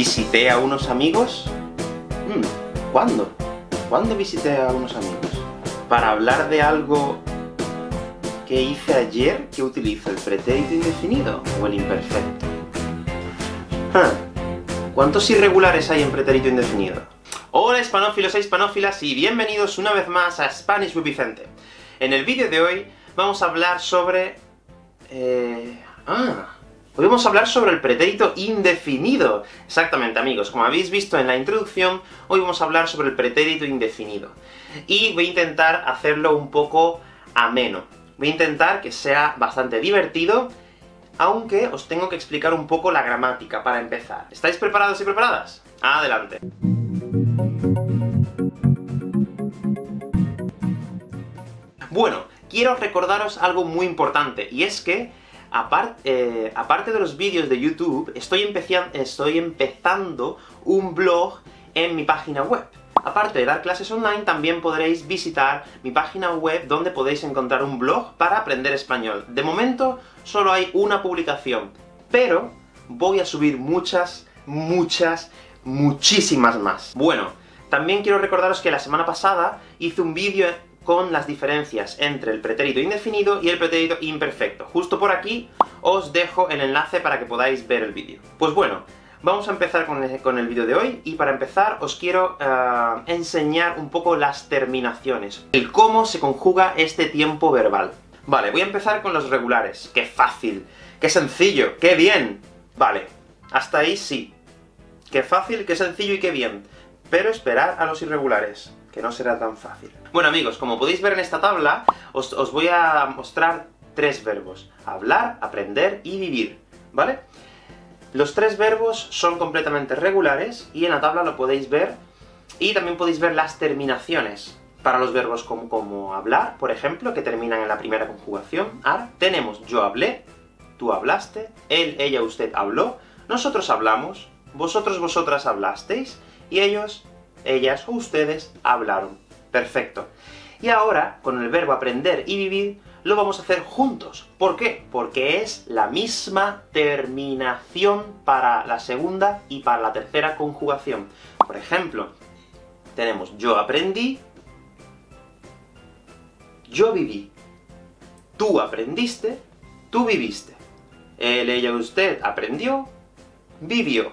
¿Visité a unos amigos? Hmm, ¿Cuándo? ¿Cuándo visité a unos amigos? Para hablar de algo que hice ayer, que utilizo el pretérito indefinido o el imperfecto. ¿Cuántos irregulares hay en pretérito indefinido? Hola hispanófilos e hispanófilas, y bienvenidos una vez más a Spanish with Vicente. En el vídeo de hoy vamos a hablar sobre... Eh... Ah, Hoy vamos a hablar sobre el pretérito indefinido. Exactamente, amigos, como habéis visto en la introducción, hoy vamos a hablar sobre el pretérito indefinido. Y voy a intentar hacerlo un poco ameno. Voy a intentar que sea bastante divertido, aunque os tengo que explicar un poco la gramática para empezar. ¿Estáis preparados y preparadas? ¡Adelante! Bueno, quiero recordaros algo muy importante, y es que eh, aparte de los vídeos de YouTube, estoy, estoy empezando un blog en mi página web. Aparte de dar clases online, también podréis visitar mi página web donde podéis encontrar un blog para aprender español. De momento, solo hay una publicación, pero voy a subir muchas, muchas, muchísimas más. Bueno, también quiero recordaros que la semana pasada hice un vídeo con las diferencias entre el pretérito indefinido y el pretérito imperfecto. Justo por aquí os dejo el enlace para que podáis ver el vídeo. Pues bueno, vamos a empezar con el, vídeo de hoy, y para empezar os quiero eh, enseñar un poco las terminaciones, el cómo se conjuga este tiempo verbal. Vale, voy a empezar con los regulares. ¡Qué fácil! ¡Qué sencillo! ¡Qué bien! Vale, hasta ahí sí. ¡Qué fácil, qué sencillo y qué bien! Pero esperad a los irregulares que no será tan fácil. Bueno amigos, como podéis ver en esta tabla, os, voy a mostrar tres verbos. Hablar, aprender y vivir, ¿vale? Los tres verbos son completamente regulares, y en la tabla lo podéis ver, y también podéis ver las terminaciones. Para los verbos como, como hablar, por ejemplo, que terminan en la primera conjugación, ar, tenemos yo hablé, tú hablaste, él, ella, usted habló, nosotros hablamos, vosotros, vosotras hablasteis, y ellos, ellas o ustedes hablaron. Perfecto. Y ahora, con el verbo aprender y vivir, lo vamos a hacer juntos. ¿Por qué? Porque es la misma terminación para la segunda y para la tercera conjugación. Por ejemplo, tenemos yo aprendí, yo viví. Tú aprendiste, tú viviste. Él, ella, usted aprendió, vivió.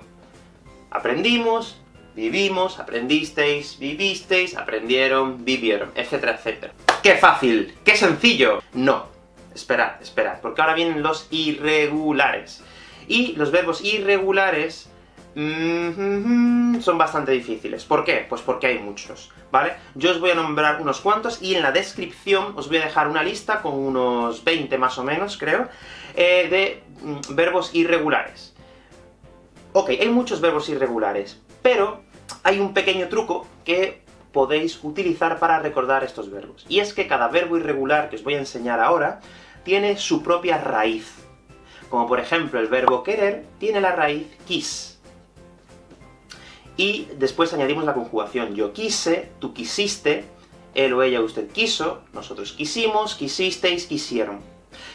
Aprendimos, Vivimos, aprendisteis, vivisteis, aprendieron, vivieron, etcétera, etcétera. ¡Qué fácil! ¡Qué sencillo! No. Esperad, esperad, porque ahora vienen los irregulares. Y los verbos irregulares mm, son bastante difíciles. ¿Por qué? Pues porque hay muchos, ¿vale? Yo os voy a nombrar unos cuantos, y en la descripción os voy a dejar una lista con unos 20 más o menos, creo, eh, de mm, verbos irregulares. Ok, hay muchos verbos irregulares, pero hay un pequeño truco que podéis utilizar para recordar estos verbos. Y es que cada verbo irregular que os voy a enseñar ahora, tiene su propia raíz. Como por ejemplo, el verbo querer tiene la raíz quis. Y después añadimos la conjugación yo quise, tú quisiste, él o ella usted quiso, nosotros quisimos, quisisteis, quisieron.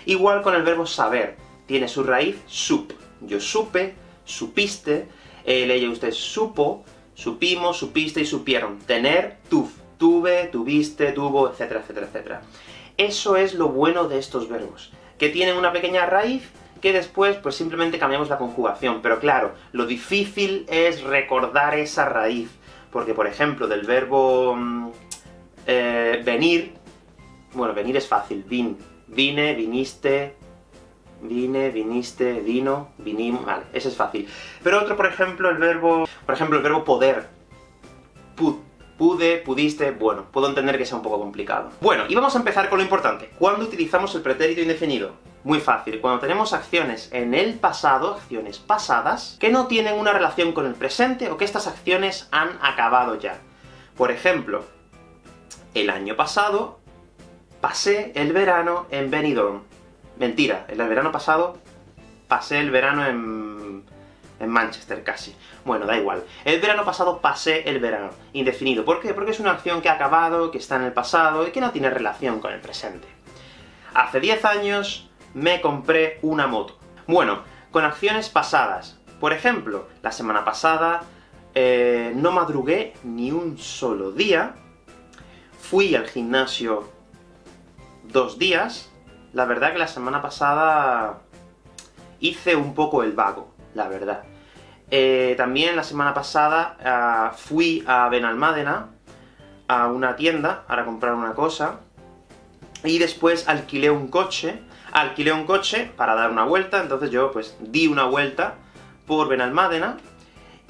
Igual con el verbo saber, tiene su raíz sup. Yo supe, supiste, él, ella, usted supo, supimos, supiste y supieron. Tener, tuf, tuve, tuviste, tuvo, etcétera, etcétera, etcétera. Eso es lo bueno de estos verbos, que tienen una pequeña raíz, que después, pues simplemente cambiamos la conjugación. Pero claro, lo difícil es recordar esa raíz, porque por ejemplo, del verbo mm, eh, venir, bueno, venir es fácil, vin, vine, viniste, vine, viniste, vino, vinimos, vale, ese es fácil. Pero otro, por ejemplo, el verbo, por ejemplo, el verbo poder, pude, pudiste, bueno, puedo entender que sea un poco complicado. Bueno, y vamos a empezar con lo importante. ¿Cuándo utilizamos el pretérito indefinido? Muy fácil, cuando tenemos acciones en el pasado, acciones pasadas, que no tienen una relación con el presente, o que estas acciones han acabado ya. Por ejemplo, el año pasado pasé el verano en Benidorm. Mentira, el verano pasado pasé el verano en, en Manchester, casi. Bueno, da igual. El verano pasado pasé el verano, indefinido. ¿Por qué? Porque es una acción que ha acabado, que está en el pasado, y que no tiene relación con el presente. Hace 10 años me compré una moto. Bueno, con acciones pasadas. Por ejemplo, la semana pasada eh, no madrugué ni un solo día, fui al gimnasio dos días, la verdad que la semana pasada hice un poco el vago, la verdad. Eh, también la semana pasada ah, fui a Benalmádena, a una tienda, para comprar una cosa, y después alquilé un coche, alquilé un coche para dar una vuelta, entonces yo pues di una vuelta por Benalmádena,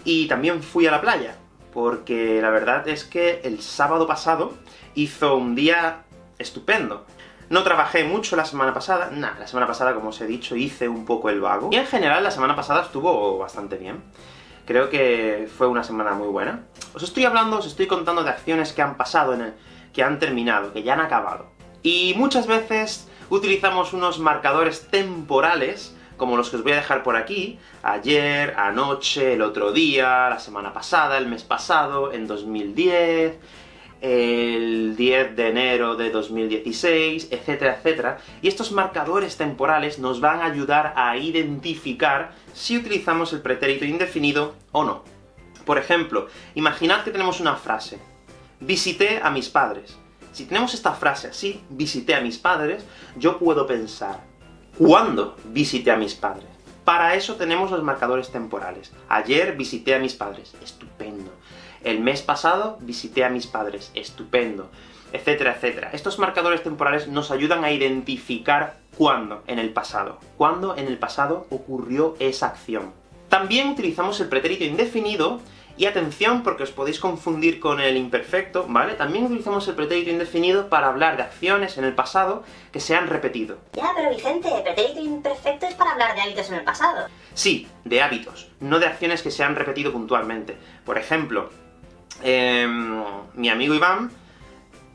y también fui a la playa, porque la verdad es que el sábado pasado hizo un día estupendo. No trabajé mucho la semana pasada, nada, la semana pasada, como os he dicho, hice un poco el vago. Y en general, la semana pasada estuvo bastante bien. Creo que fue una semana muy buena. Os estoy hablando, os estoy contando de acciones que han pasado, en el, que han terminado, que ya han acabado. Y muchas veces utilizamos unos marcadores temporales como los que os voy a dejar por aquí, ayer, anoche, el otro día, la semana pasada, el mes pasado, en 2010, el 10 de enero de 2016, etcétera, etcétera. Y estos marcadores temporales nos van a ayudar a identificar si utilizamos el pretérito indefinido o no. Por ejemplo, imaginad que tenemos una frase, visité a mis padres. Si tenemos esta frase así, visité a mis padres, yo puedo pensar, ¿Cuándo visité a mis padres? Para eso tenemos los marcadores temporales. Ayer visité a mis padres, estupendo. El mes pasado visité a mis padres, estupendo. Etcétera, etcétera. Estos marcadores temporales nos ayudan a identificar cuándo en el pasado. Cuándo en el pasado ocurrió esa acción. También utilizamos el pretérito indefinido y atención, porque os podéis confundir con el imperfecto, ¿vale? También utilizamos el pretérito indefinido para hablar de acciones en el pasado que se han repetido. Ya, pero Vicente, el pretérito imperfecto es para hablar de hábitos en el pasado. Sí, de hábitos, no de acciones que se han repetido puntualmente. Por ejemplo, em, mi amigo Iván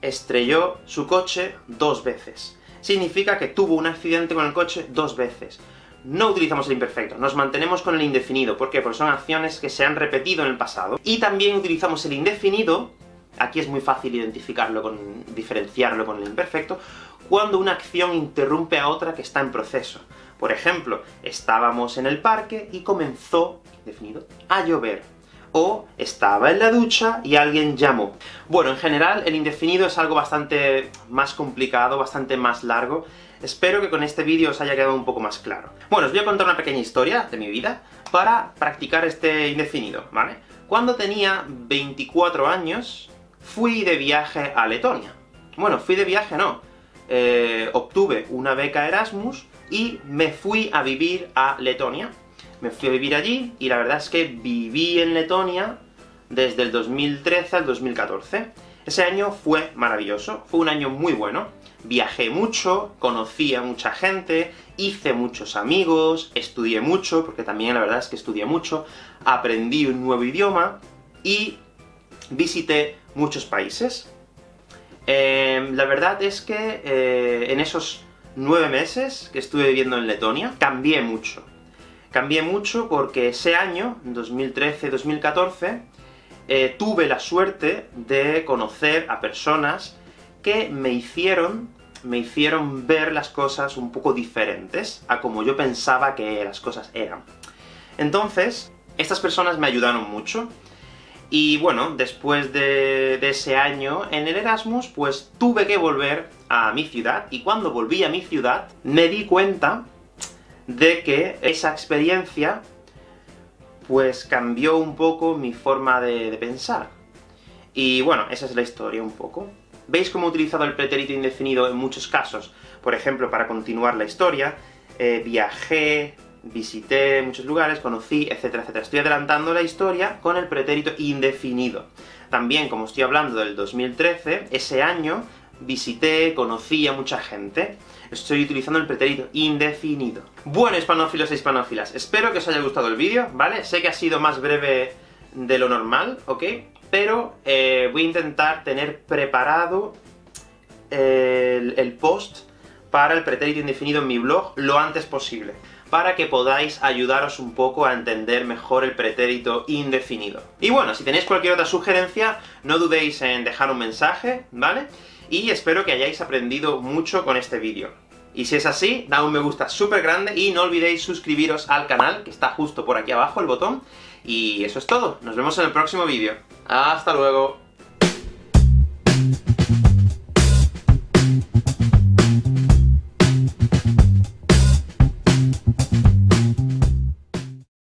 estrelló su coche dos veces. Significa que tuvo un accidente con el coche dos veces no utilizamos el imperfecto, nos mantenemos con el indefinido. ¿Por qué? Porque son acciones que se han repetido en el pasado. Y también utilizamos el indefinido, aquí es muy fácil identificarlo, con, diferenciarlo con el imperfecto, cuando una acción interrumpe a otra que está en proceso. Por ejemplo, estábamos en el parque y comenzó, indefinido, a llover. O estaba en la ducha y alguien llamó. Bueno, en general, el indefinido es algo bastante más complicado, bastante más largo, Espero que con este vídeo os haya quedado un poco más claro. Bueno, os voy a contar una pequeña historia de mi vida para practicar este indefinido, ¿vale? Cuando tenía 24 años, fui de viaje a Letonia. Bueno, fui de viaje no. Eh, obtuve una beca Erasmus y me fui a vivir a Letonia. Me fui a vivir allí, y la verdad es que viví en Letonia desde el 2013 al 2014. Ese año fue maravilloso, fue un año muy bueno viajé mucho, conocí a mucha gente, hice muchos amigos, estudié mucho, porque también la verdad es que estudié mucho, aprendí un nuevo idioma, y visité muchos países. Em, la verdad es que eh, en esos nueve meses que estuve viviendo en Letonia, cambié mucho. Cambié mucho porque ese año, 2013-2014, eh, tuve la suerte de conocer a personas que me hicieron, me hicieron ver las cosas un poco diferentes a como yo pensaba que las cosas eran. Entonces, estas personas me ayudaron mucho, y bueno, después de, de, ese año en el Erasmus, pues tuve que volver a mi ciudad, y cuando volví a mi ciudad, me di cuenta de que esa experiencia pues cambió un poco mi forma de, pensar. Y bueno, esa es la historia un poco. ¿Veis cómo he utilizado el pretérito indefinido en muchos casos? Por ejemplo, para continuar la historia, eh, viajé, visité muchos lugares, conocí, etcétera, etcétera. Estoy adelantando la historia con el pretérito indefinido. También, como estoy hablando del 2013, ese año visité, conocí a mucha gente. Estoy utilizando el pretérito indefinido. Bueno, hispanófilos e hispanófilas, espero que os haya gustado el vídeo, ¿vale? Sé que ha sido más breve de lo normal, ¿ok? pero eh, voy a intentar tener preparado el, post para el pretérito indefinido en mi blog lo antes posible, para que podáis ayudaros un poco a entender mejor el pretérito indefinido. Y bueno, si tenéis cualquier otra sugerencia, no dudéis en dejar un mensaje, ¿vale? Y espero que hayáis aprendido mucho con este vídeo. Y si es así, da un me gusta súper grande y no olvidéis suscribiros al canal, que está justo por aquí abajo el botón. Y eso es todo. Nos vemos en el próximo vídeo. ¡Hasta luego!